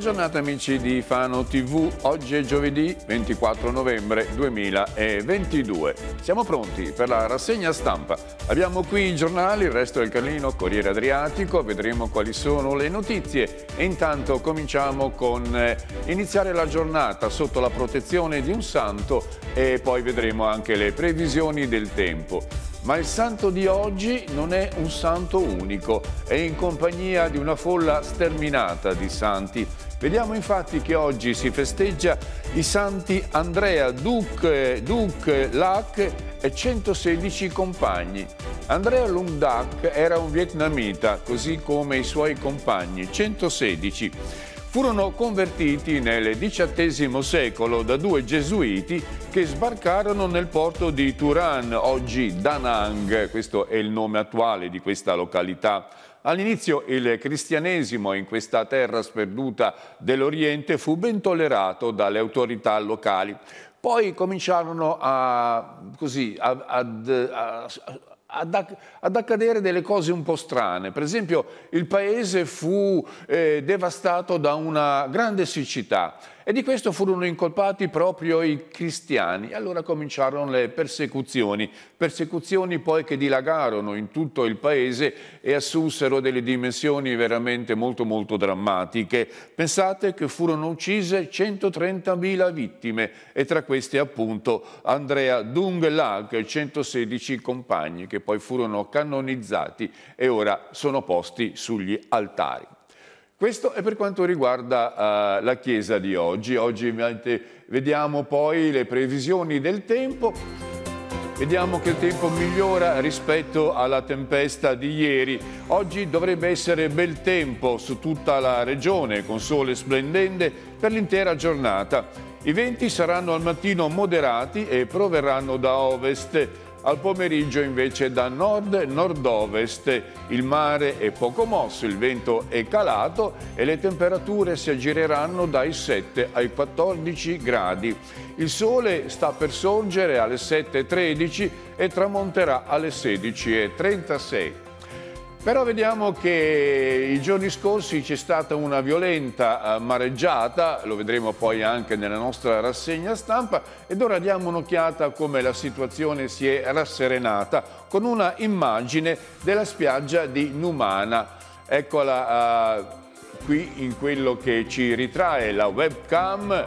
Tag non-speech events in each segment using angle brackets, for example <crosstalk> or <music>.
Giornata amici di Fano TV, oggi è giovedì 24 novembre 2022. Siamo pronti per la rassegna stampa. Abbiamo qui i giornali, il resto del Carlino, Corriere Adriatico, vedremo quali sono le notizie e intanto cominciamo con eh, iniziare la giornata sotto la protezione di un santo e poi vedremo anche le previsioni del tempo. Ma il santo di oggi non è un santo unico, è in compagnia di una folla sterminata di santi. Vediamo infatti che oggi si festeggia i santi Andrea, Duc, Duc, Lac e 116 compagni. Andrea Lung Dak era un vietnamita, così come i suoi compagni, 116 furono convertiti nel XVIII secolo da due gesuiti che sbarcarono nel porto di Turan, oggi Da Nang, questo è il nome attuale di questa località. All'inizio il cristianesimo in questa terra sperduta dell'Oriente fu ben tollerato dalle autorità locali. Poi cominciarono a, così, a, a, ad, ad, accadere delle cose un po' strane. Per esempio il paese fu eh, devastato da una grande siccità e di questo furono incolpati proprio i cristiani. Allora cominciarono le persecuzioni, persecuzioni poi che dilagarono in tutto il paese e assunsero delle dimensioni veramente molto molto drammatiche. Pensate che furono uccise 130.000 vittime e tra queste appunto Andrea Dung Lag e 116 compagni che poi furono canonizzati e ora sono posti sugli altari. Questo è per quanto riguarda uh, la Chiesa di oggi. Oggi vediamo poi le previsioni del tempo. Vediamo che il tempo migliora rispetto alla tempesta di ieri. Oggi dovrebbe essere bel tempo su tutta la regione, con sole splendente per l'intera giornata. I venti saranno al mattino moderati e proverranno da ovest al pomeriggio invece da nord-nord-ovest il mare è poco mosso, il vento è calato e le temperature si aggireranno dai 7 ai 14 gradi. Il sole sta per sorgere alle 7.13 e tramonterà alle 16.36. Però vediamo che i giorni scorsi c'è stata una violenta eh, mareggiata, lo vedremo poi anche nella nostra rassegna stampa, ed ora diamo un'occhiata a come la situazione si è rasserenata con una immagine della spiaggia di Numana. Eccola uh, qui in quello che ci ritrae la webcam.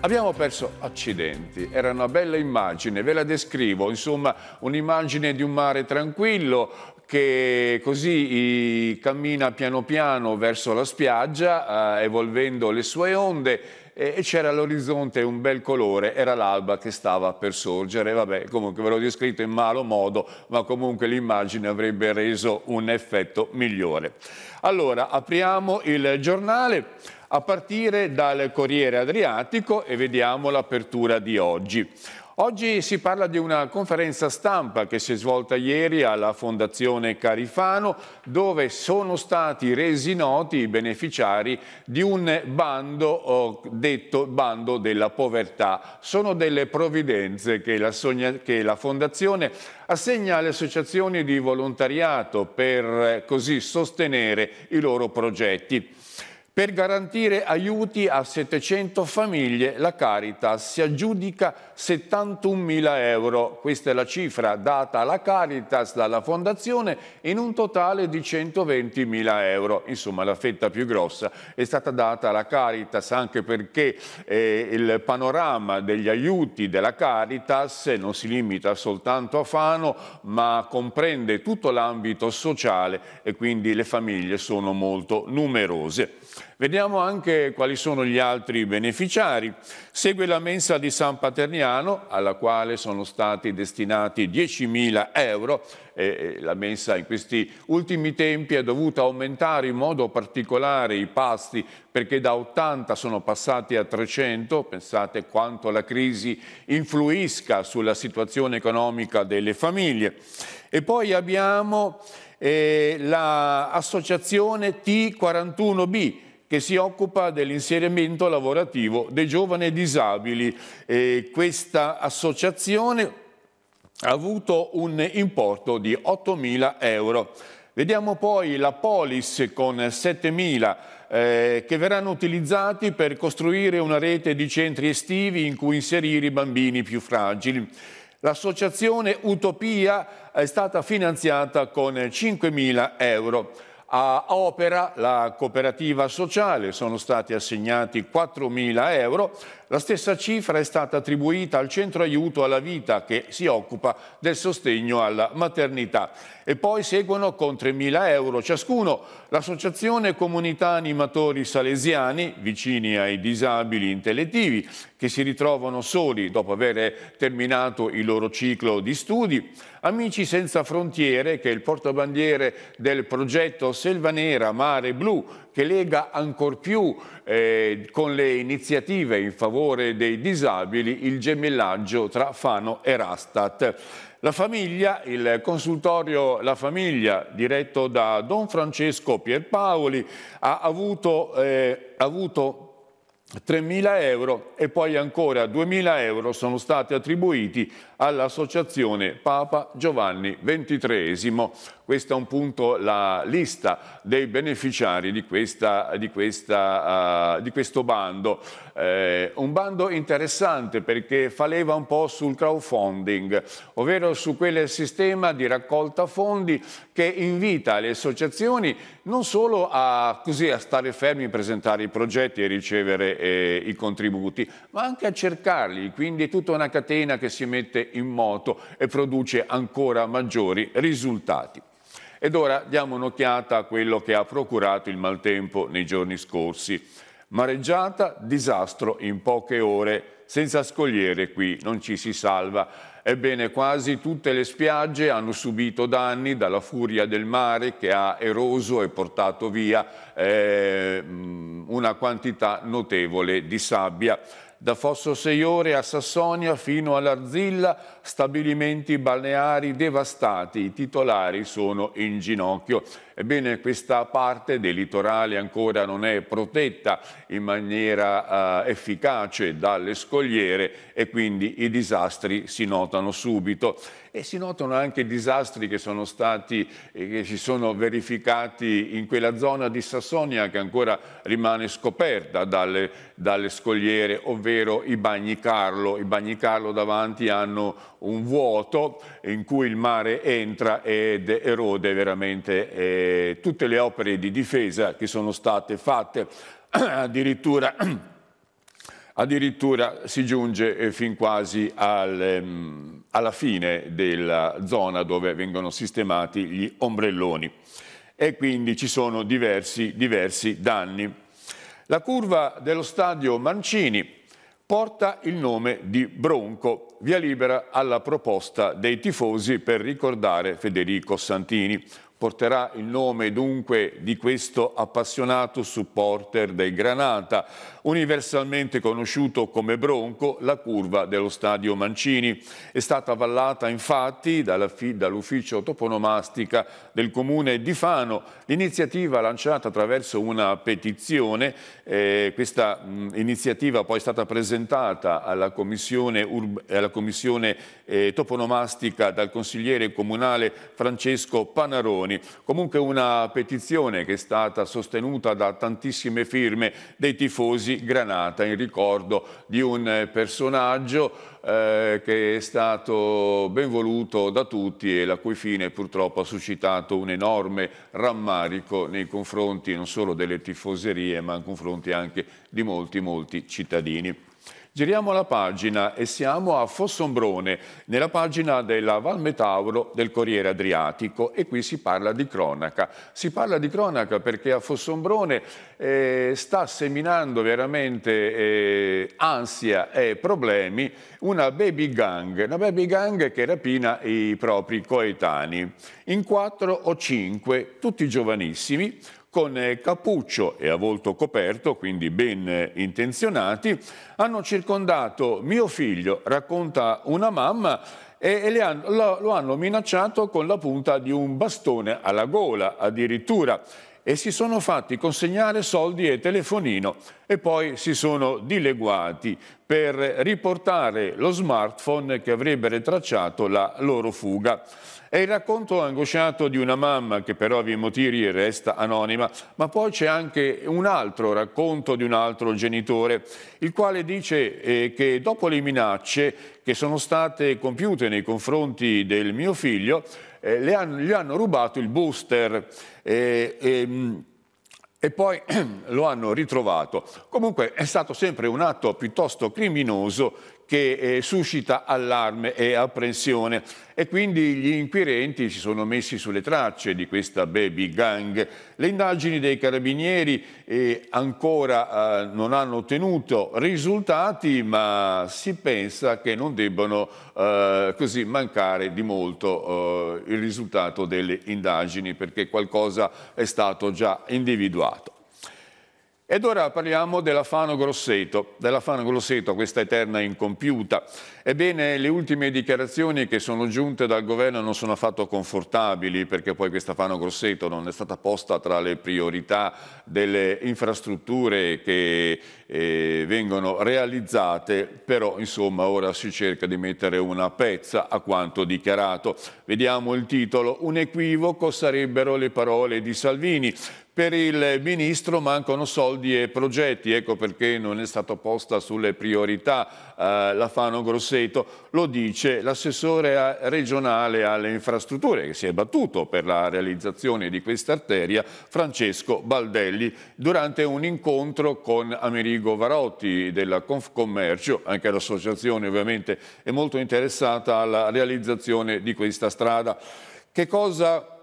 Abbiamo perso accidenti, era una bella immagine, ve la descrivo, insomma un'immagine di un mare tranquillo che così cammina piano piano verso la spiaggia, eh, evolvendo le sue onde e c'era all'orizzonte un bel colore, era l'alba che stava per sorgere, vabbè comunque ve l'ho descritto in malo modo, ma comunque l'immagine avrebbe reso un effetto migliore. Allora apriamo il giornale a partire dal Corriere Adriatico e vediamo l'apertura di oggi. Oggi si parla di una conferenza stampa che si è svolta ieri alla Fondazione Carifano dove sono stati resi noti i beneficiari di un bando detto bando della povertà. Sono delle provvidenze che la, che la Fondazione assegna alle associazioni di volontariato per eh, così sostenere i loro progetti. Per garantire aiuti a 700 famiglie, la Caritas si aggiudica 71.000 euro. Questa è la cifra data alla Caritas dalla Fondazione in un totale di 120.000 euro. Insomma, la fetta più grossa è stata data alla Caritas anche perché eh, il panorama degli aiuti della Caritas non si limita soltanto a Fano, ma comprende tutto l'ambito sociale e quindi le famiglie sono molto numerose. Vediamo anche quali sono gli altri beneficiari. Segue la mensa di San Paterniano, alla quale sono stati destinati 10.000 euro. E la mensa in questi ultimi tempi è dovuta aumentare in modo particolare i pasti perché da 80 sono passati a 300. Pensate quanto la crisi influisca sulla situazione economica delle famiglie. E poi abbiamo eh, l'associazione T41B che si occupa dell'inserimento lavorativo dei giovani disabili. E questa associazione ha avuto un importo di 8.000 euro. Vediamo poi la Polis con 7.000 eh, che verranno utilizzati per costruire una rete di centri estivi in cui inserire i bambini più fragili. L'associazione Utopia è stata finanziata con 5.000 euro. A Opera, la cooperativa sociale, sono stati assegnati 4.000 euro. La stessa cifra è stata attribuita al centro aiuto alla vita che si occupa del sostegno alla maternità. E poi seguono con 3.000 euro ciascuno l'Associazione Comunità Animatori Salesiani, vicini ai disabili intellettivi, che si ritrovano soli dopo aver terminato il loro ciclo di studi, Amici Senza Frontiere, che è il portabandiere del progetto Selva Nera Mare Blu, che lega ancor più eh, con le iniziative in favore dei disabili il gemellaggio tra Fano e Rastat. La famiglia, il consultorio La Famiglia, diretto da Don Francesco Pierpaoli, ha avuto, eh, avuto 3.000 euro e poi ancora 2.000 euro sono stati attribuiti all'associazione Papa Giovanni XXIII. Questa è un punto la lista dei beneficiari di, questa, di, questa, uh, di questo bando. Eh, un bando interessante perché fa leva un po' sul crowdfunding, ovvero su quel sistema di raccolta fondi che invita le associazioni non solo a, così, a stare fermi, presentare i progetti e ricevere eh, i contributi, ma anche a cercarli. Quindi è tutta una catena che si mette in moto e produce ancora maggiori risultati. Ed ora diamo un'occhiata a quello che ha procurato il maltempo nei giorni scorsi. Mareggiata, disastro in poche ore, senza scogliere qui non ci si salva. Ebbene, quasi tutte le spiagge hanno subito danni dalla furia del mare che ha eroso e portato via eh, una quantità notevole di sabbia da Fosso Seiore a Sassonia fino all'Arzilla, stabilimenti balneari devastati, i titolari sono in ginocchio. Ebbene, questa parte del litorale ancora non è protetta in maniera uh, efficace dalle scogliere e quindi i disastri si notano subito. E si notano anche disastri che sono stati, eh, che si sono verificati in quella zona di Sassonia che ancora rimane scoperta dalle, dalle scogliere, ovvero i bagni Carlo. I bagni Carlo davanti hanno un vuoto in cui il mare entra ed erode veramente eh, tutte le opere di difesa che sono state fatte, <clears throat> addirittura, <clears throat> addirittura si giunge eh, fin quasi al, ehm, alla fine della zona dove vengono sistemati gli ombrelloni e quindi ci sono diversi, diversi danni. La curva dello stadio Mancini porta il nome di Bronco, via libera alla proposta dei tifosi per ricordare Federico Santini. Porterà il nome dunque di questo appassionato supporter del Granata, universalmente conosciuto come Bronco, la curva dello stadio Mancini. È stata avvallata infatti dall'ufficio toponomastica del comune di Fano. L'iniziativa lanciata attraverso una petizione, eh, questa mh, iniziativa poi è stata presentata alla commissione, alla commissione eh, toponomastica dal consigliere comunale Francesco Panaroni. Comunque una petizione che è stata sostenuta da tantissime firme dei tifosi Granata in ricordo di un personaggio eh, che è stato ben voluto da tutti e la cui fine purtroppo ha suscitato un enorme rammarico nei confronti non solo delle tifoserie ma nei confronti anche di molti molti cittadini. Giriamo la pagina e siamo a Fossombrone, nella pagina della Valmetauro del Corriere Adriatico e qui si parla di cronaca. Si parla di cronaca perché a Fossombrone eh, sta seminando veramente eh, ansia e problemi una baby gang, una baby gang che rapina i propri coetanei. In quattro o cinque, tutti giovanissimi, con eh, cappuccio e a volto coperto, quindi ben eh, intenzionati, hanno circondato mio figlio, racconta una mamma, e, hanno, lo, lo hanno minacciato con la punta di un bastone alla gola addirittura e si sono fatti consegnare soldi e telefonino e poi si sono dileguati per riportare lo smartphone che avrebbe tracciato la loro fuga. È il racconto angosciato di una mamma che per ovvi motivi resta anonima, ma poi c'è anche un altro racconto di un altro genitore, il quale dice eh, che dopo le minacce che sono state compiute nei confronti del mio figlio, eh, hanno, gli hanno rubato il booster. Eh, ehm, e poi <clears throat> lo hanno ritrovato. Comunque è stato sempre un atto piuttosto criminoso che eh, suscita allarme e apprensione e quindi gli inquirenti si sono messi sulle tracce di questa baby gang. Le indagini dei carabinieri eh, ancora eh, non hanno ottenuto risultati ma si pensa che non debbano eh, così mancare di molto eh, il risultato delle indagini perché qualcosa è stato già individuato. Ed ora parliamo della Fano Grosseto, della Fano Grosseto, questa eterna incompiuta. Ebbene, le ultime dichiarazioni che sono giunte dal governo non sono affatto confortabili perché poi questa Fano Grosseto non è stata posta tra le priorità delle infrastrutture che eh, vengono realizzate, però insomma ora si cerca di mettere una pezza a quanto dichiarato. Vediamo il titolo, un equivoco sarebbero le parole di Salvini. Per il Ministro mancano soldi e progetti, ecco perché non è stata posta sulle priorità eh, la Fano Grosseto, lo dice l'assessore regionale alle infrastrutture che si è battuto per la realizzazione di questa arteria, Francesco Baldelli, durante un incontro con Amerigo Varotti della Confcommercio, anche l'associazione ovviamente è molto interessata alla realizzazione di questa strada. Che cosa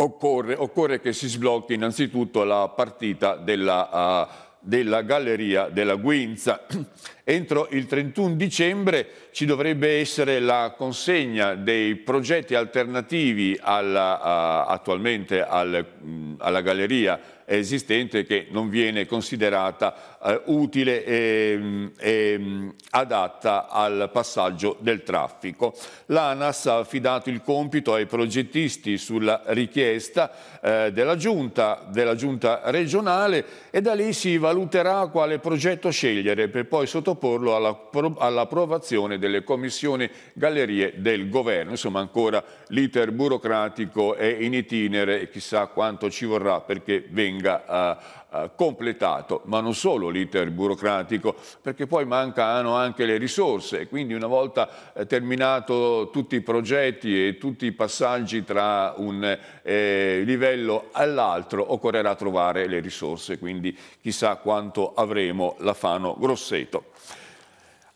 occorre, occorre che si sblocchi innanzitutto la partita della, uh, della Galleria della Guinza. <clears throat> Entro il 31 dicembre ci dovrebbe essere la consegna dei progetti alternativi alla, uh, attualmente al, mh, alla Galleria esistente che non viene considerata eh, utile e, e, adatta al passaggio del traffico. L'ANAS ha affidato il compito ai progettisti sulla richiesta eh, della, giunta, della giunta regionale e da lì si valuterà quale progetto scegliere per poi sottoporlo all'approvazione delle commissioni gallerie del governo. Insomma ancora l'iter burocratico è in itinere e chissà quanto ci vorrà perché venga uh, uh, completato, ma non solo l'iter burocratico, perché poi mancano anche le risorse, quindi una volta eh, terminato tutti i progetti e tutti i passaggi tra un eh, livello all'altro occorrerà trovare le risorse, quindi chissà quanto avremo la Fano Grosseto.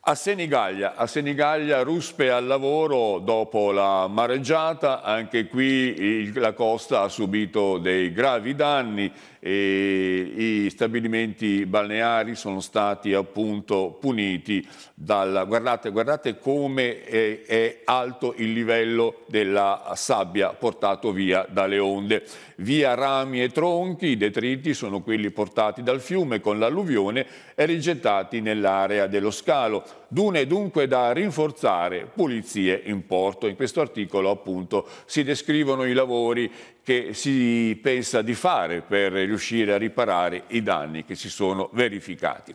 A Senigallia, a Senigallia ruspe al lavoro dopo la mareggiata, anche qui la costa ha subito dei gravi danni e i stabilimenti balneari sono stati appunto puniti dalla... Guardate, guardate come è, è alto il livello della sabbia portato via dalle onde. Via rami e tronchi, i detriti sono quelli portati dal fiume con l'alluvione e rigettati nell'area dello scalo. Dune dunque da rinforzare, pulizie in porto. In questo articolo appunto si descrivono i lavori che si pensa di fare per riuscire a riparare i danni che si sono verificati.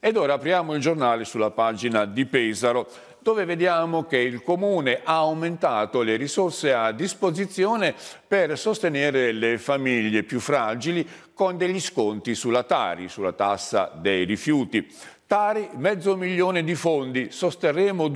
Ed ora apriamo il giornale sulla pagina di Pesaro, dove vediamo che il Comune ha aumentato le risorse a disposizione per sostenere le famiglie più fragili con degli sconti sulla Tari, sulla tassa dei rifiuti. Tari, mezzo milione di fondi, sosterremo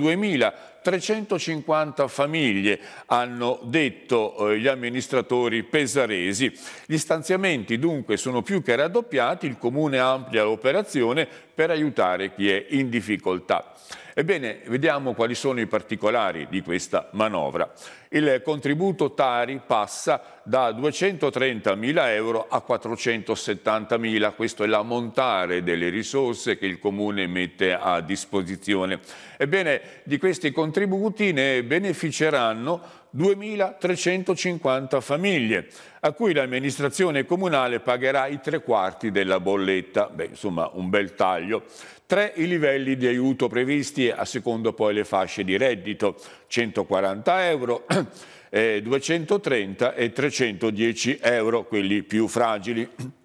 2.350 famiglie, hanno detto eh, gli amministratori pesaresi. Gli stanziamenti dunque sono più che raddoppiati, il Comune amplia l'operazione per aiutare chi è in difficoltà. Ebbene, vediamo quali sono i particolari di questa manovra. Il contributo Tari passa da 230.000 euro a 470.000, questo è l'ammontare delle risorse che il Comune mette a disposizione. Ebbene, di questi contributi ne beneficeranno 2.350 famiglie, a cui l'amministrazione comunale pagherà i tre quarti della bolletta. Beh, insomma, un bel taglio. Tre i livelli di aiuto previsti a secondo poi le fasce di reddito, 140 euro, <clears throat> eh, 230 e 310 euro, quelli più fragili.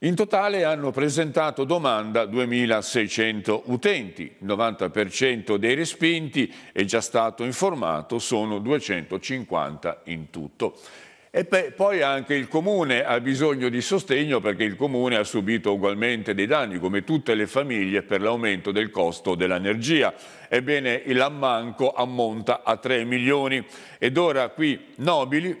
In totale hanno presentato domanda 2.600 utenti, il 90% dei respinti è già stato informato, sono 250 in tutto. E poi anche il Comune ha bisogno di sostegno perché il Comune ha subito ugualmente dei danni, come tutte le famiglie, per l'aumento del costo dell'energia. Ebbene, l'ammanco ammonta a 3 milioni ed ora qui Nobili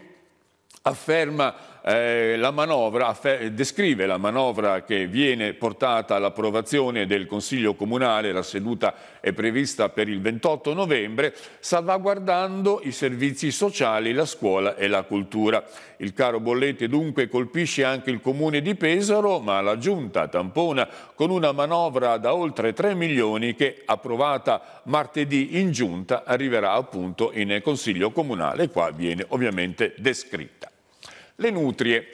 afferma eh, la manovra, descrive la manovra che viene portata all'approvazione del Consiglio Comunale, la seduta è prevista per il 28 novembre, salvaguardando i servizi sociali, la scuola e la cultura. Il caro bollette dunque colpisce anche il Comune di Pesaro, ma la Giunta tampona con una manovra da oltre 3 milioni che, approvata martedì in Giunta, arriverà appunto in Consiglio Comunale. Qua viene ovviamente descritta. Le nutrie.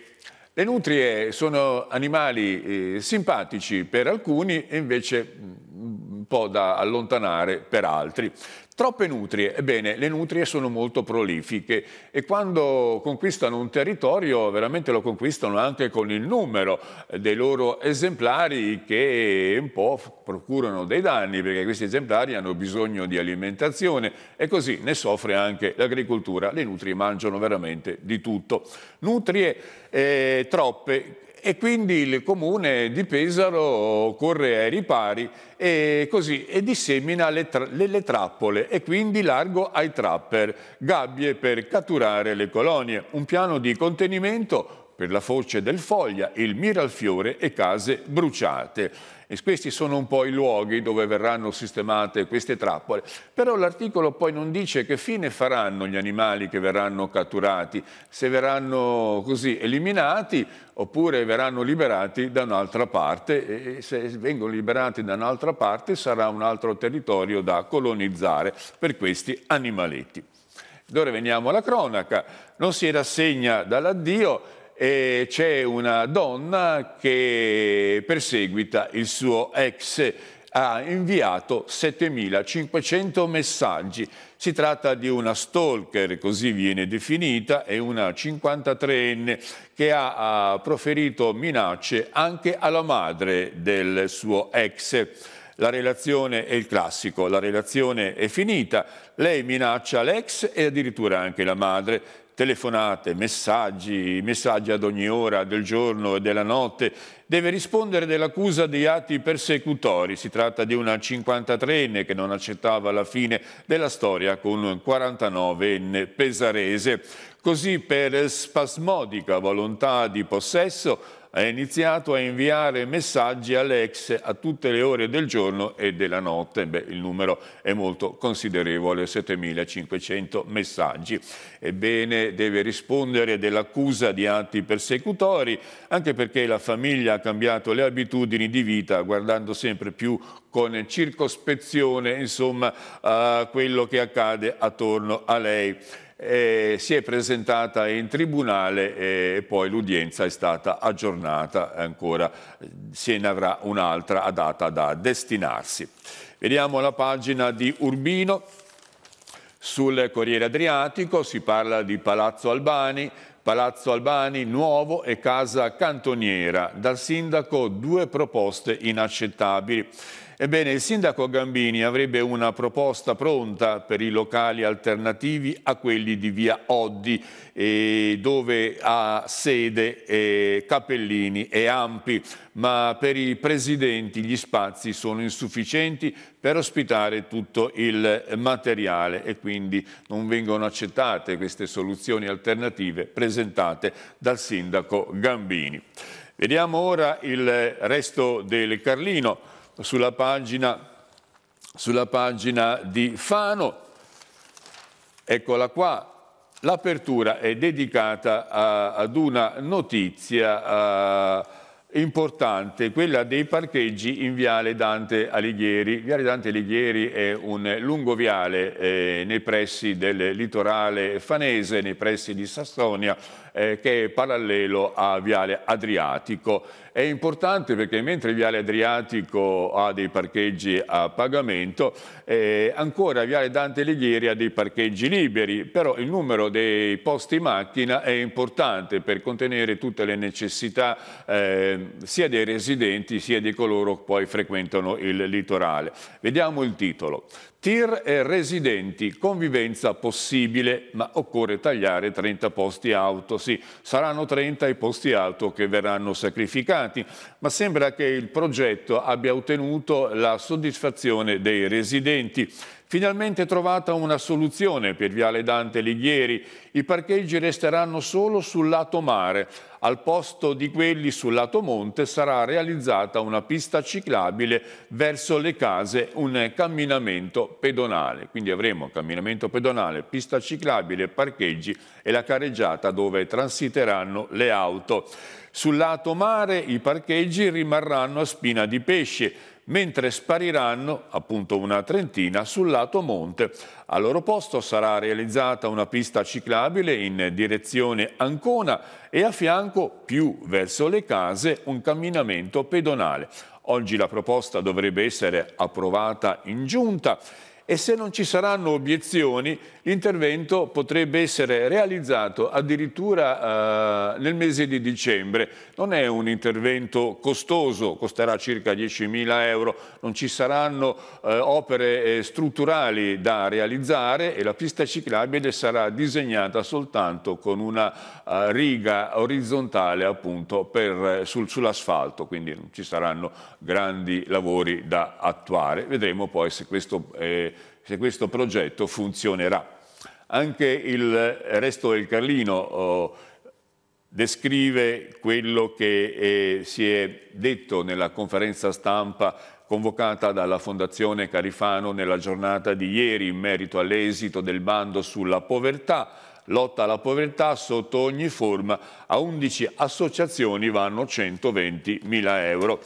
Le nutrie sono animali eh, simpatici per alcuni e invece mm, un po' da allontanare per altri. Troppe nutrie, ebbene le nutrie sono molto prolifiche e quando conquistano un territorio veramente lo conquistano anche con il numero dei loro esemplari che un po' procurano dei danni perché questi esemplari hanno bisogno di alimentazione e così ne soffre anche l'agricoltura. Le nutrie mangiano veramente di tutto. Nutrie eh, troppe e quindi il comune di Pesaro corre ai ripari e così e dissemina le, tra le, le, trappole e quindi largo ai trapper, gabbie per catturare le colonie, un piano di contenimento per la foce del Foglia, il Miralfiore e case bruciate. E questi sono un po' i luoghi dove verranno sistemate queste trappole. Però l'articolo poi non dice che fine faranno gli animali che verranno catturati, se verranno così eliminati oppure verranno liberati da un'altra parte e se vengono liberati da un'altra parte sarà un altro territorio da colonizzare per questi animaletti. Ora veniamo alla cronaca, non si rassegna dall'addio e c'è una donna che perseguita il suo ex ha inviato 7500 messaggi. Si tratta di una stalker, così viene definita, è una 53enne che ha, ha proferito minacce anche alla madre del suo ex. La relazione è il classico, la relazione è finita, lei minaccia l'ex e addirittura anche la madre telefonate, messaggi, messaggi ad ogni ora del giorno e della notte, deve rispondere dell'accusa di atti persecutori. Si tratta di una 53enne che non accettava la fine della storia con un 49enne pesarese. Così per spasmodica volontà di possesso ha iniziato a inviare messaggi all'ex a tutte le ore del giorno e della notte. Beh, il numero è molto considerevole, 7.500 messaggi. Ebbene, deve rispondere dell'accusa di atti persecutori, anche perché la famiglia ha cambiato le abitudini di vita, guardando sempre più con circospezione, insomma, quello che accade attorno a lei eh, si è presentata in tribunale e poi l'udienza è stata aggiornata, ancora se ne avrà un'altra data da destinarsi. Vediamo la pagina di Urbino. Sul Corriere Adriatico si parla di Palazzo Albani, Palazzo Albani nuovo e casa cantoniera. Dal sindaco due proposte inaccettabili. Ebbene, il sindaco Gambini avrebbe una proposta pronta per i locali alternativi a quelli di via Oddi, eh, dove ha sede eh, Capellini e Ampi, ma per i presidenti gli spazi sono insufficienti per ospitare tutto il materiale e quindi non vengono accettate queste soluzioni alternative presentate dal sindaco Gambini. Vediamo ora il resto del Carlino sulla pagina, sulla pagina di Fano. Eccola qua, l'apertura è dedicata a, ad una notizia a, importante, quella dei parcheggi in Viale Dante Alighieri. Viale Dante Alighieri è un lungo viale eh, nei pressi del litorale fanese, nei pressi di Sassonia, eh, che è parallelo a Viale Adriatico. È importante perché mentre Viale Adriatico ha dei parcheggi a pagamento, eh, ancora Viale Dante Alighieri ha dei parcheggi liberi, però il numero dei posti macchina è importante per contenere tutte le necessità sia dei residenti sia di coloro che poi frequentano il litorale. Vediamo il titolo. TIR e residenti, convivenza possibile, ma occorre tagliare 30 posti auto. Sì, saranno 30 i posti auto che verranno sacrificati, ma sembra che il progetto abbia ottenuto la soddisfazione dei residenti. Finalmente trovata una soluzione per Viale Dante Alighieri. I parcheggi resteranno solo sul lato mare. Al posto di quelli sul lato monte sarà realizzata una pista ciclabile verso le case, un camminamento pedonale. Quindi avremo camminamento pedonale, pista ciclabile, parcheggi e la careggiata dove transiteranno le auto. Sul lato mare i parcheggi rimarranno a spina di pesce mentre spariranno, appunto una trentina, sul lato monte. Al loro posto sarà realizzata una pista ciclabile in direzione Ancona e a fianco, più verso le case, un camminamento pedonale. Oggi la proposta dovrebbe essere approvata in giunta e se non ci saranno obiezioni l'intervento potrebbe essere realizzato addirittura eh, nel mese di dicembre. Non è un intervento costoso, costerà circa 10.000 euro, non ci saranno eh, opere eh, strutturali da realizzare e la pista ciclabile sarà disegnata soltanto con una eh, riga orizzontale appunto per, sul, sull'asfalto, quindi non ci saranno grandi lavori da attuare. Vedremo poi se questo eh, se questo progetto funzionerà. Anche il resto del Carlino oh, descrive quello che eh, si è detto nella conferenza stampa convocata dalla Fondazione Carifano nella giornata di ieri in merito all'esito del bando sulla povertà. Lotta alla povertà sotto ogni forma, a 11 associazioni vanno 120 mila euro.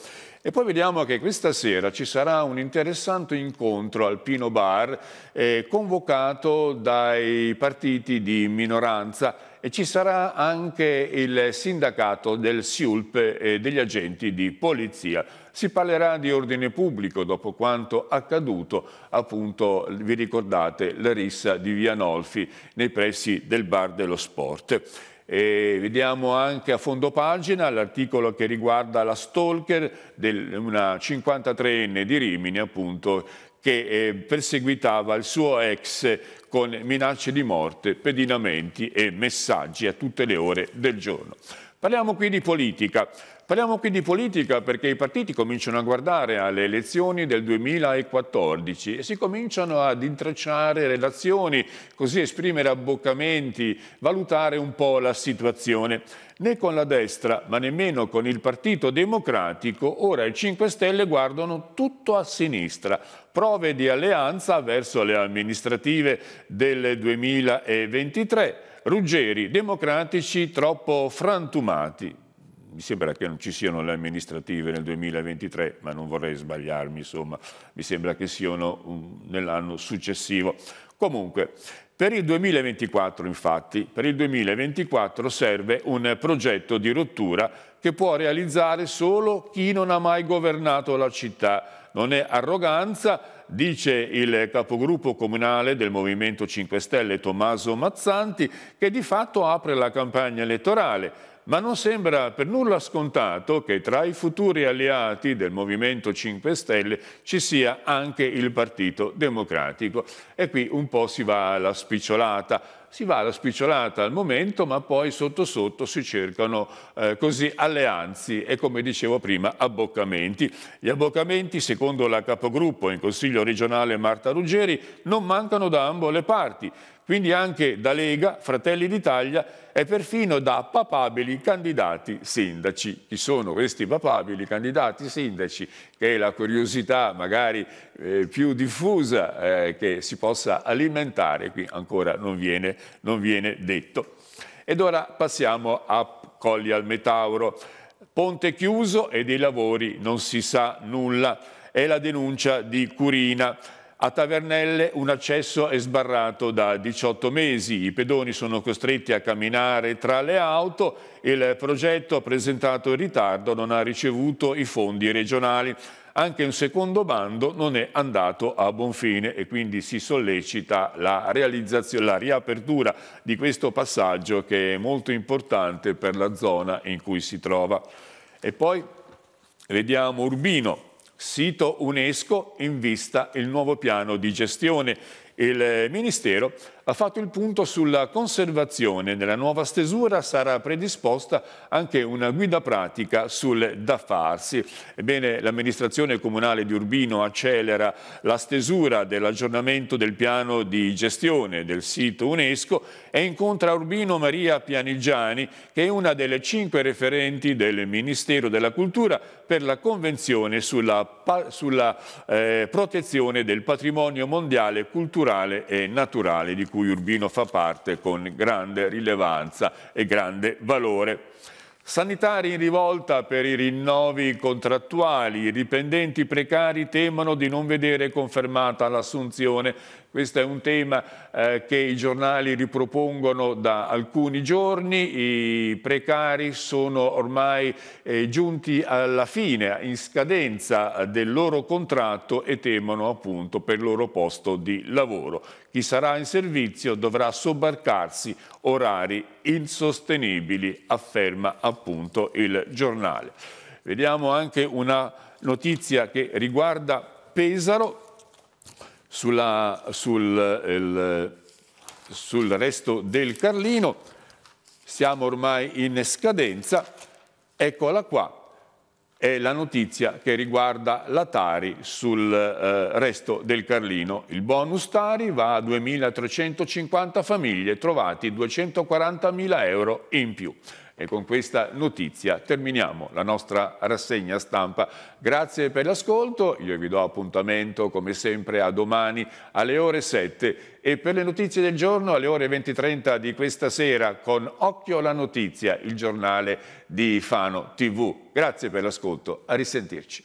E poi vediamo che questa sera ci sarà un interessante incontro al Pino Bar eh, convocato dai partiti di minoranza e ci sarà anche il sindacato del SIULP e degli agenti di polizia. Si parlerà di ordine pubblico dopo quanto accaduto, appunto, vi ricordate, la rissa di Via Nolfi nei pressi del Bar dello Sport. E vediamo anche a fondo pagina l'articolo che riguarda la stalker di una 53enne di Rimini appunto che eh, perseguitava il suo ex con minacce di morte, pedinamenti e messaggi a tutte le ore del giorno. Parliamo qui di politica. Parliamo qui di politica perché i partiti cominciano a guardare alle elezioni del 2014 e si cominciano ad intrecciare relazioni, così esprimere abboccamenti, valutare un po' la situazione. Né con la destra, ma nemmeno con il Partito Democratico, ora i 5 Stelle guardano tutto a sinistra. Prove di alleanza verso le amministrative del 2023. Ruggeri, democratici troppo frantumati mi sembra che non ci siano le amministrative nel 2023, ma non vorrei sbagliarmi, insomma, mi sembra che siano um, nell'anno successivo. Comunque, per il 2024, infatti, per il 2024 serve un progetto di rottura che può realizzare solo chi non ha mai governato la città. Non è arroganza, dice il capogruppo comunale del Movimento 5 Stelle Tommaso Mazzanti, che di fatto apre la campagna elettorale ma non sembra per nulla scontato che tra i futuri alleati del Movimento 5 Stelle ci sia anche il Partito Democratico. E qui un po' si va alla spicciolata. Si va alla spicciolata al momento, ma poi sotto sotto si cercano eh, così alleanze e, come dicevo prima, abboccamenti. Gli abboccamenti, secondo la capogruppo in Consiglio regionale Marta Ruggeri, non mancano da ambo le parti quindi anche da Lega, Fratelli d'Italia e perfino da papabili candidati sindaci. Chi sono questi papabili candidati sindaci? Che è la curiosità magari eh, più diffusa eh, che si possa alimentare, qui ancora non viene, non viene detto. Ed ora passiamo a Colli al Metauro. Ponte chiuso e dei lavori non si sa nulla. È la denuncia di Curina. A Tavernelle un accesso è sbarrato da 18 mesi, i pedoni sono costretti a camminare tra le auto, il progetto presentato in ritardo non ha ricevuto i fondi regionali. Anche un secondo bando non è andato a buon fine e quindi si sollecita la, la riapertura di questo passaggio che è molto importante per la zona in cui si trova. E poi vediamo Urbino, sito UNESCO in vista il nuovo piano di gestione. Il Ministero ha fatto il punto sulla conservazione. Nella nuova stesura sarà predisposta anche una guida pratica sul da farsi. Ebbene, l'amministrazione comunale di Urbino accelera la stesura dell'aggiornamento del piano di gestione del sito UNESCO e incontra Urbino Maria Pianigiani, che è una delle cinque referenti del Ministero della Cultura per la Convenzione sulla, sulla eh, protezione del patrimonio mondiale culturale e naturale di cui cui Urbino fa parte con grande rilevanza e grande valore. Sanitari in rivolta per i rinnovi contrattuali, i dipendenti precari temono di non vedere confermata l'assunzione. Questo è un tema eh, che i giornali ripropongono da alcuni giorni, i precari sono ormai eh, giunti alla fine, in scadenza del loro contratto e temono appunto per il loro posto di lavoro. Chi sarà in servizio dovrà sobbarcarsi orari insostenibili, afferma appunto il giornale. Vediamo anche una notizia che riguarda Pesaro sulla, sul, il, sul resto del Carlino. Siamo ormai in scadenza. Eccola qua, è la notizia che riguarda la Tari sul eh, resto del Carlino. Il bonus Tari va a 2.350 famiglie, trovati 240.000 euro in più. E con questa notizia terminiamo la nostra rassegna stampa. Grazie per l'ascolto, io vi do appuntamento come sempre a domani alle ore 7 e per le notizie del giorno alle ore 20.30 di questa sera con Occhio alla Notizia, il giornale di Fano TV. Grazie per l'ascolto, a risentirci.